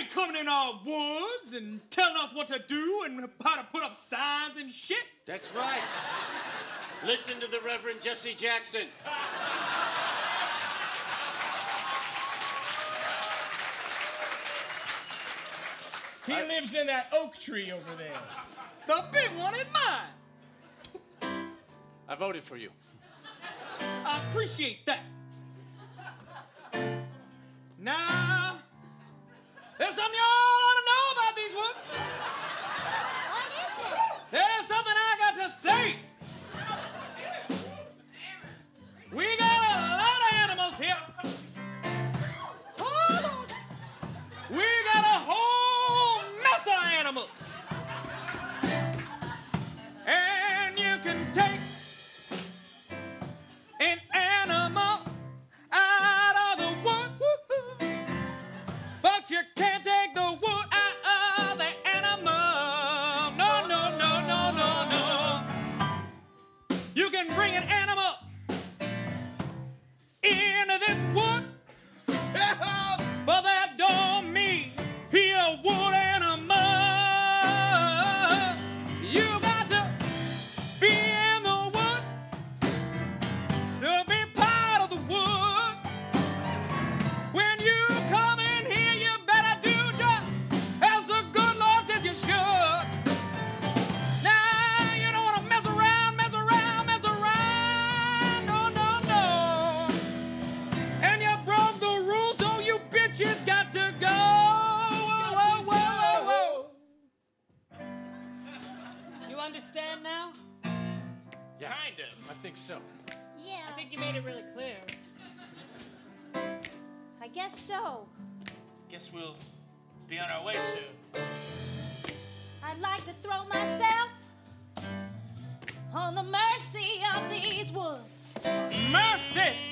ain't coming in our woods and telling us what to do and how to put up signs and shit. That's right. Listen to the Reverend Jesse Jackson. He lives in that oak tree over there. The big one in mine. I voted for you. I appreciate that. Now, there's something y'all understand now? Yeah. Kind of. I think so. Yeah, I think you made it really clear. I guess so. Guess we'll be on our way soon. I'd like to throw myself on the mercy of these woods. Mercy!